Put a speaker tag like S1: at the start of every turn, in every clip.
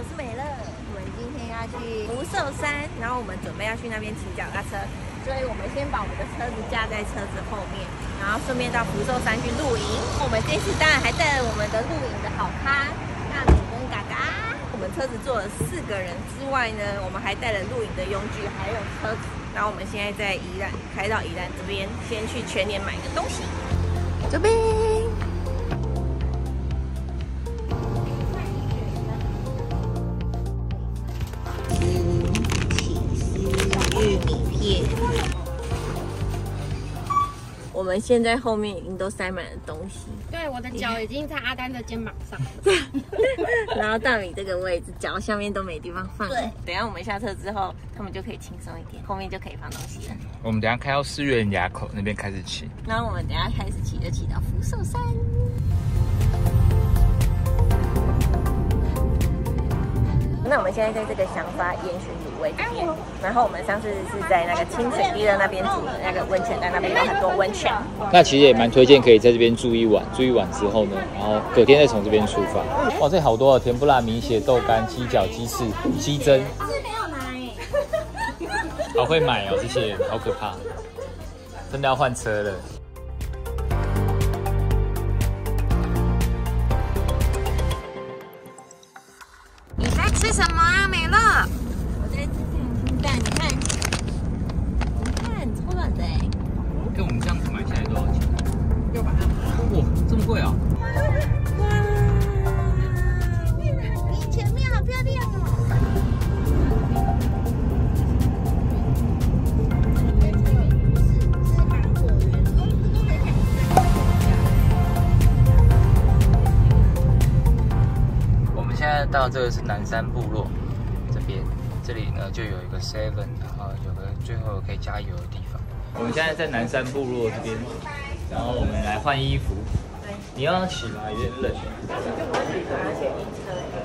S1: 我是美乐。我们今天要去福寿山，然后我们准备要去那边骑脚踏车，所以我们先把我们的车子架在车子后面，然后顺便到福寿山去露营。我们这次当然还带了我们的露营的好咖大美跟嘎嘎。我们车子坐了四个人之外呢，我们还带了露营的用具，还有车子。然后我们现在在宜兰，开到宜兰这边，先去全年买个东西。走边。我们现在后面已经都塞满了东西。
S2: 对，我的脚已经在阿丹的肩膀上了。
S1: 然后大米这个位置，脚下面都没地方放。对，等下我们下车之后，他们就可以轻松一点，后面就可以放东西了。
S3: 我们等下开到四月垭口那边开始骑。
S1: 然后我们等下开始骑，就骑到福寿山。那我们现在在这个想法烟熏卤味这边，然后我们上次是在那个清水地热那边煮的那个温泉，在那边有很多温泉。
S3: 那其实也蛮推荐可以在这边住一晚，住一晚之后呢，然后隔天再从这边出发。哇，这好多啊！甜不辣米血豆干鸡脚鸡翅鸡胗。
S1: 是没有买。
S3: 好会买哦，这些好可怕，真的要换车了。
S2: 什么啊，
S3: 到这个是南山部落这边，这里呢就有一个 Seven，然后有个最后可以加油的地方。我们现在在南山部落这边，然后我们来换衣服。你要骑吗？有点冷。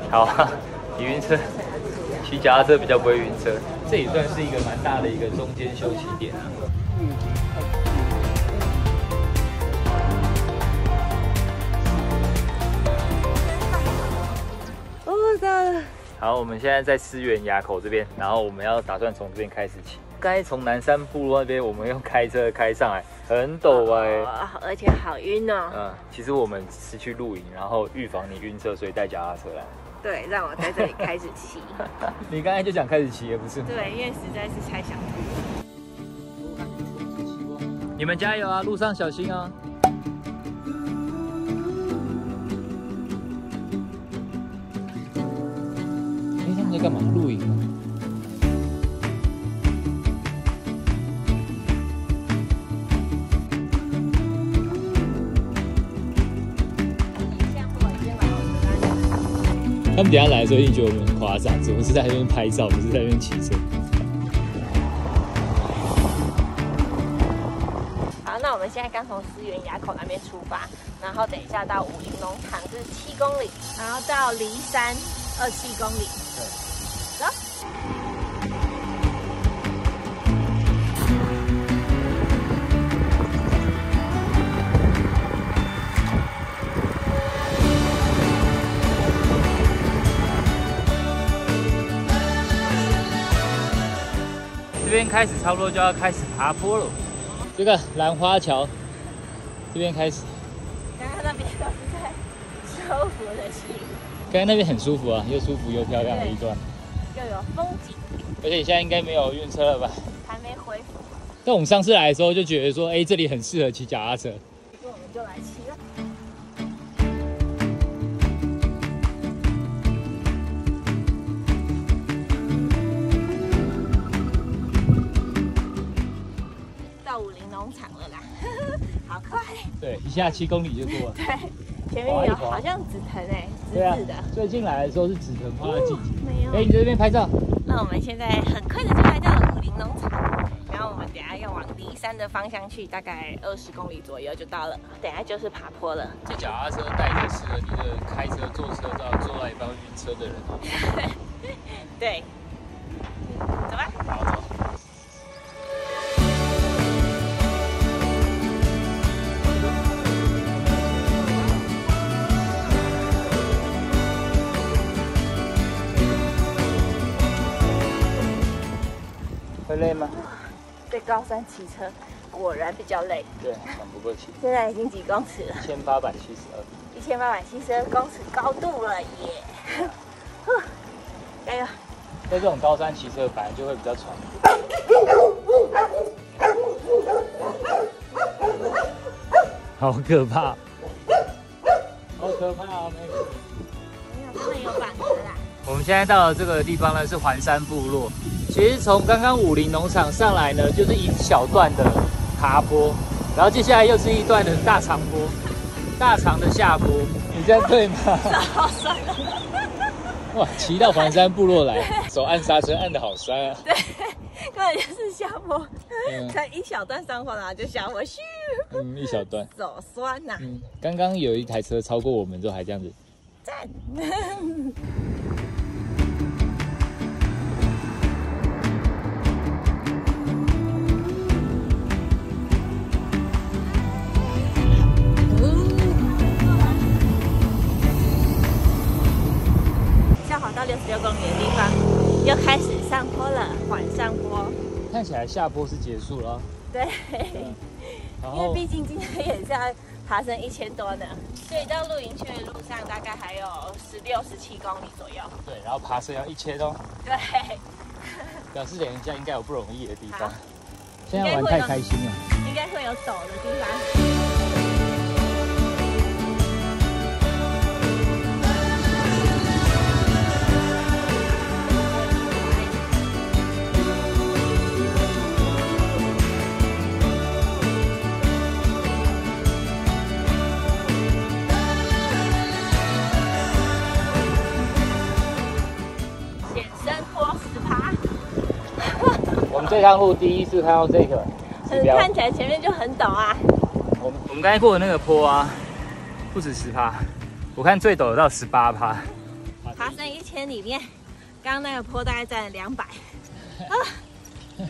S3: 好啊，你晕车，骑脚踏车比较不会晕车。这也算是一个蛮大的一个中间休息点啊。好，我们现在在思源垭口这边，然后我们要打算从这边开始骑。刚才从南山部落那边，我们用开车开上来，很陡哎，
S1: 而且好晕哦。
S3: 嗯，其实我们是去露营，然后预防你晕车，所以带脚踏车来。
S1: 对，让我在这里开始骑。
S3: 你刚才就想开始骑，也不是？
S1: 对，因为实在是太想吐。
S3: 你们加油啊，路上小心哦。在干嘛？露营吗？他们等下来的时候一定觉得我们很夸张，怎么是在那边拍照，不是在那边骑车？
S1: 好，那我们现在刚从思源垭口那边出发，然后等一下到武林农场是七公里，然后到骊山二七公里。对。
S3: 边开始差不多就要开始爬坡了。这个兰花桥这边开始。
S1: 刚刚那边都是在舒服的骑。
S3: 刚刚那边很舒服啊，又舒服又漂亮的一段。
S1: 又有风景，
S3: 而且现在应该没有晕车了吧？
S1: 还没恢复。
S3: 但我们上次来的时候就觉得说，哎，这里很适合骑脚踏车。
S1: 那我们就来骑好快。
S3: 对，一下七公里就过了。
S1: 对，前面有好像紫藤哎。对啊，
S3: 最近来的时候是紫藤花的季节。没有。哎，你在这边拍照。
S1: 那我们现在很快的就来到了武林农场，然后我们等下要往骊山的方向去，大概二十公里左右就到了。等下就是爬坡了。
S3: 这脚踏车带着适合你的开车、坐车到坐到一半晕车的人。
S1: 对。
S3: 累吗？
S1: 在高山骑车果然比较累。
S3: 对，喘不过气。
S1: 现在已经几公尺了？
S3: 一千八百七十二。
S1: 一千八百七十二公尺高度了耶！加油！
S3: 在这种高山骑车，本来就会比较喘。好可怕！好可怕啊，妹妹！
S1: 真的有板子啦。
S3: 我们现在到了这个地方呢，是环山部落。其实从刚刚武林农场上来呢，就是一小段的爬坡，然后接下来又是一段的大长坡，大长的下坡。你这样对吗？
S1: 好酸啊！
S3: 哇，骑到环山部落来，手按刹车按的好酸啊！
S1: 对，根本就是下坡，
S3: 嗯
S1: 才一小段上坡，然后就下坡，咻，
S3: 嗯，一小段。
S1: 手酸呐、
S3: 嗯，刚刚有一台车超过我们之后还这样子。
S1: 赞！
S3: 来下坡是结束了，
S1: 对，
S3: 然
S1: 因为
S3: 后
S1: 毕竟今天也是要爬升一千多的，所以到露营区的路上大概还有十六、十七公里左右。
S3: 对，然后爬升要一千哦，
S1: 对，
S3: 表示等一下应该有不容易的地方。现在玩太开心了。
S1: 应该会有陡的地方。
S3: 我们这趟路第一次看到这个指标。
S1: 看起来前面就很陡啊。
S3: 我们我们刚才过的那个坡啊，不止十趴，我看最陡的到十八趴。
S1: 爬山一千里面，刚刚那个坡大概占了两百。超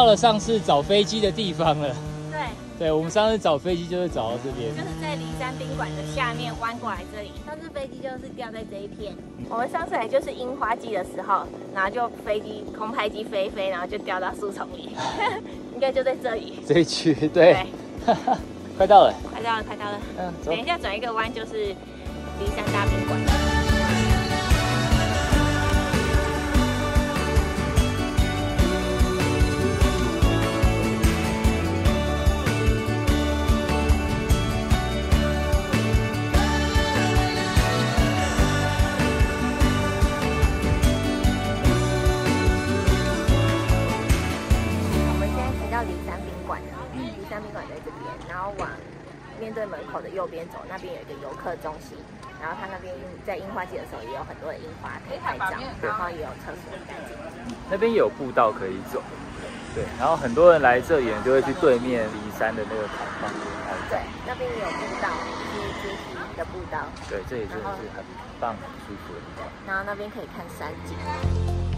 S3: 到了上次找飞机的地方了。
S1: 对，
S3: 对，我们上次找飞机就是找到这边。
S1: 就是在骊山宾馆的下面弯过来这里。上次飞机就是掉在这一片。我们上次来就是樱花季的时候，然后就飞机空拍机飞一飞，然后就掉到树丛里，应该就在这里。
S3: 这一区，对，快到了。
S1: 快到了，快到了。
S3: 嗯，
S1: 等。一下转一个弯就是骊山大宾馆。到骊山宾馆，骊山宾馆在这边，然后往面对门口的右边走，那边有一个游客中心，然后它那边在樱花季的时候也有很多的樱花可以拍照，然后也有厕所很干净。
S3: 那边有步道可以走。对，然后很多人来这里就会去对面离山的那个海旁边拍照
S1: 对。，那边也有步道，是阶梯的步道，
S3: 对，这里真的是很棒、很舒服的地方。
S1: 然后那边可以看山景。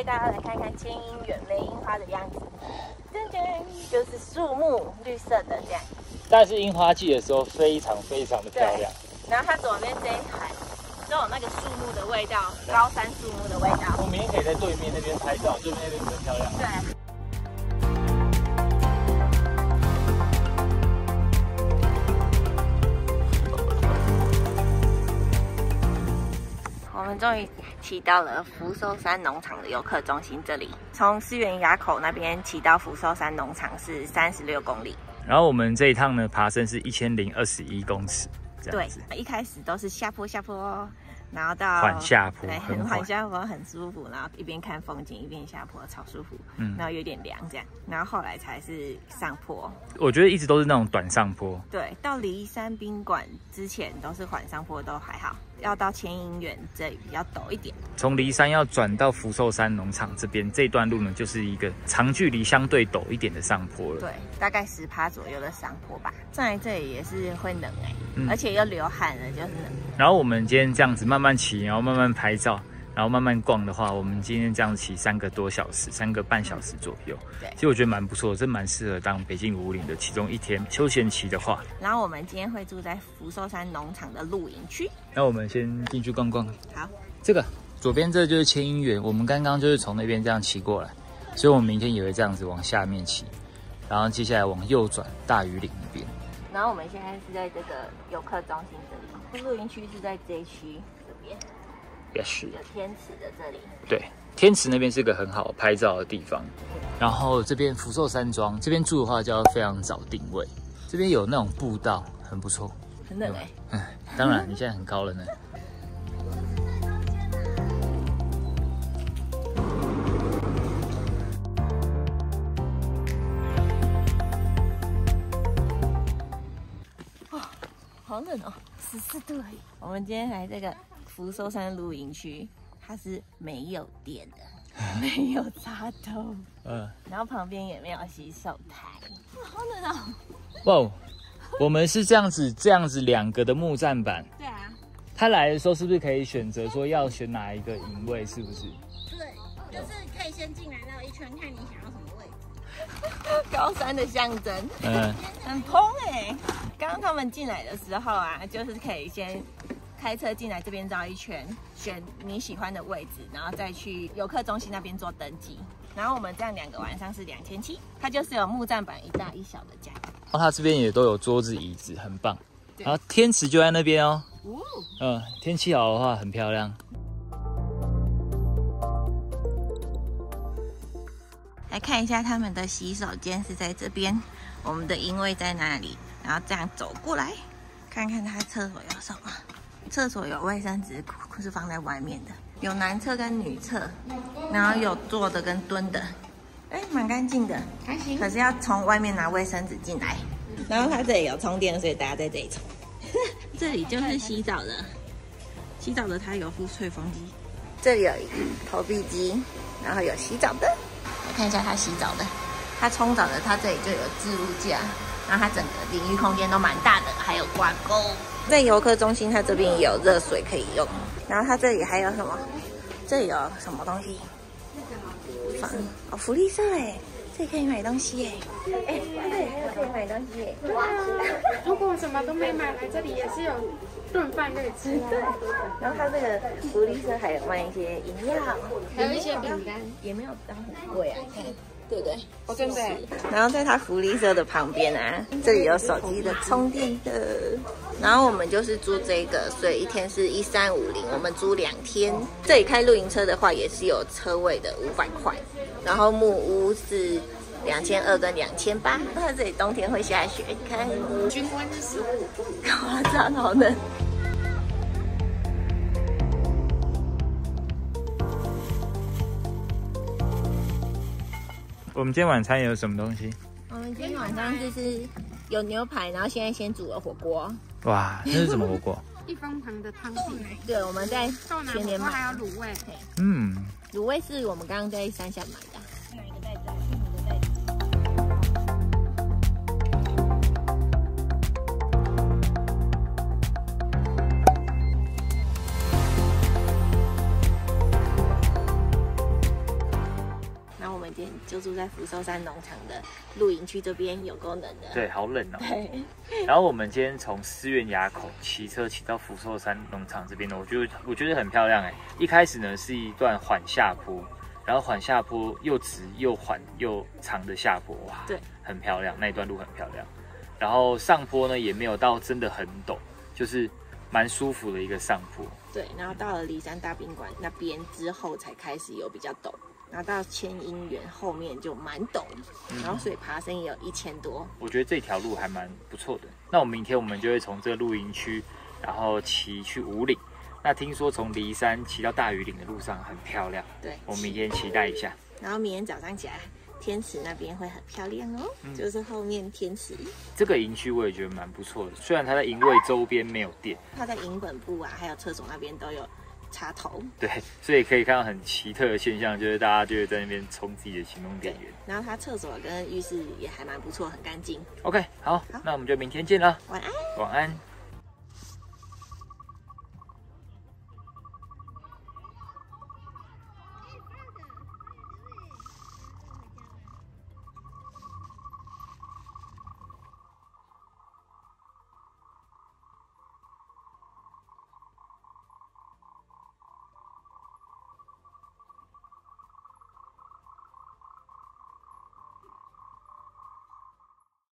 S1: 带大家来看看千樱远梅樱花的样子，就是树木绿色的这样。
S3: 但是樱花季的时候非常非常的漂亮。
S1: 然后它左边这一排都有那个树木的味道，高山树木的味道。
S3: 我明天可以在对面那边拍照，对面那边更漂亮。
S1: 对。们终于骑到了福寿山农场的游客中心这里。从思源垭口那边骑到福寿山农场是三十六公里。
S3: 然后我们这一趟呢，爬升是一千零二十一公尺，这
S1: 对
S3: 样子。，
S1: 一开始都是下坡下坡，然后到
S3: 缓下坡
S1: 对，
S3: 很
S1: 很缓
S3: 缓
S1: 下坡，很舒服，然后一边看风景一边下坡，超舒服。
S3: 嗯
S1: 然后有点凉这样，然后后来才是上坡。
S3: 我觉得一直都是那种短上坡，
S1: 对，到骊山宾馆之前都是缓上坡，都还好。要到千英园这里比较陡一点。
S3: 从骊山要转到福寿山农场这边这段路呢，就是一个长距离相对陡一点的上坡了。
S1: 对，大概十趴左右的上坡吧。站在这里也是会冷哎、
S3: 嗯
S1: 而且又流汗了，就是冷。
S3: 然后我们今天这样子慢慢骑，然后慢慢拍照，然后慢慢逛的话，我们今天这样骑三个多小时，三个半小时左右。
S1: 对
S3: 其实我觉得蛮不错，这蛮适合当北京五岭的其中一天休闲骑的话。
S1: 然后我们今天会住在福寿山农场的露营区。
S3: 那我们先进去逛逛。
S1: 好，
S3: 这个左边这就是千英园，我们刚刚就是从那边这样骑过来，所以我们明天也会这样子往下面骑，然后接下来往右转大屿岭那边。
S1: 然后我们现在是在这个游客中心这里，露营区是在这一区这边，
S3: 也是
S1: 有天池的这里。
S3: 对，天池那边是个很好拍照的地方。然后这边福寿山庄这边住的话就要非常早定位，这边有那种步道，很不错。
S1: 很冷哎、
S3: 嗯，当然你现在很高了呢。
S1: 好冷哦，十四度而已。我们今天来这个福寿山露营区，它是没有电的，没有插头，
S3: 嗯，
S1: 然后旁边也没有洗手台，哇，好冷哦。
S3: 哇哦，我们是这样子，这样子两个的木栈板。
S1: 对啊，
S3: 他来的时候是不是可以选择说要选哪一个营位？是不是？
S2: 对，就是可以先进来绕一圈，看你想要什么位置。
S1: 高山的象征，
S3: 嗯，
S1: 很蓬哎、刚刚他们进来的时候啊，就是可以先开车进来这边绕一圈，选你喜欢的位置，然后再去游客中心那边做登记。然后我们这样两个晚上是两千七，它就是有木栈板一大一小的价格。
S3: 然后他这边也都有桌子椅子，很棒。然后天池就在那边哦。
S1: 哦，
S3: 嗯，天气好的话很漂亮。
S1: 来看一下他们的洗手间是在这边，我们的营位在哪里，然后这样走过来，看看他厕所有什么。厕所有卫生纸是放在外面的，有男厕跟女厕，然后有坐的跟蹲的，哎，蛮干净的。
S2: 还行。
S1: 可是要从外面拿卫生纸进来。然后它这里有充电，所以大家在这里充。这里就是洗澡的，洗澡的它有附吹风机，这里有一个投币机，然后有洗澡的。来看一下它洗澡的，它冲澡的，它这里就有置物架，然后它整个淋浴空间都蛮大的，还有挂钩。在游客中心，它这边也有热水可以用，然后它这里还有什么？这里有什么东西？房哦，福利社哎，这里可以买东西哎，哎，对，还可以买东西哎。
S2: 对啊，如果什么都没买，来这里也是有顿饭可以吃啊。
S1: 然后它这个福利社还有卖一些饮料，
S2: 还有一些饼干。
S1: 也没有到很贵啊，对不对？
S2: 哦，真的耶。
S1: 然后在它福利社的旁边啊，这里有手机的充电的。然后我们就是租这个，所以一天是一三五零，我们租两天。这里开露营车的话，也是有车位的，五百块。然后木屋是两千二跟两千八。那这里冬天会下雪，你看，
S2: 均温是十五度。
S1: 夸张好冷。
S3: 我们今天晚餐有什么东西？
S1: 我们今天晚上就是有牛排，然后现在先煮了火锅。
S3: 哇，那是什么火锅？
S2: 一方糖的汤底，
S1: 对，我们在
S2: 豆奶
S1: 全年买
S2: 还有卤味。
S3: 嗯，
S1: 卤味是我们刚刚在山下买的。就住在福寿山农场的露营区这边，有够冷的。
S3: 对，好冷哦。
S1: 对，
S3: 然后我们今天从思源垭口骑车骑到福寿山农场这边呢，我觉得我觉得很漂亮哎。一开始呢是一段缓下坡，然后缓下坡又直又缓又长的下坡，哇，
S1: 对，
S3: 很漂亮，那一段路很漂亮。然后上坡呢也没有到真的很陡，就是蛮舒服的一个上坡。
S1: 对，然后到了骊山大宾馆那边之后，才开始有比较陡。然后到千英园后面就蛮陡，然后所以爬升也有一千多。
S3: 我觉得这条路还蛮不错的。那我们明天我们就会从这个露营区，然后骑去五岭。那听说从骊山骑到大屿岭的路上很漂亮，
S1: 对，
S3: 我们明天期待一下。
S1: 然后明天早上起来，天池那边会很漂亮哦，就是后面天池。
S3: 这个营区我也觉得蛮不错的，虽然它在营位周边没有店，
S1: 它在营本部啊，还有厕所那边都有。插头，
S3: 对，所以可以看到很奇特的现象，就是大家就会在那边充自己的行动电源。
S1: 然后它厕所跟浴室也还蛮不错，很干净。
S3: OK，好，那我们就明天见了，
S1: 晚安，
S3: 晚安。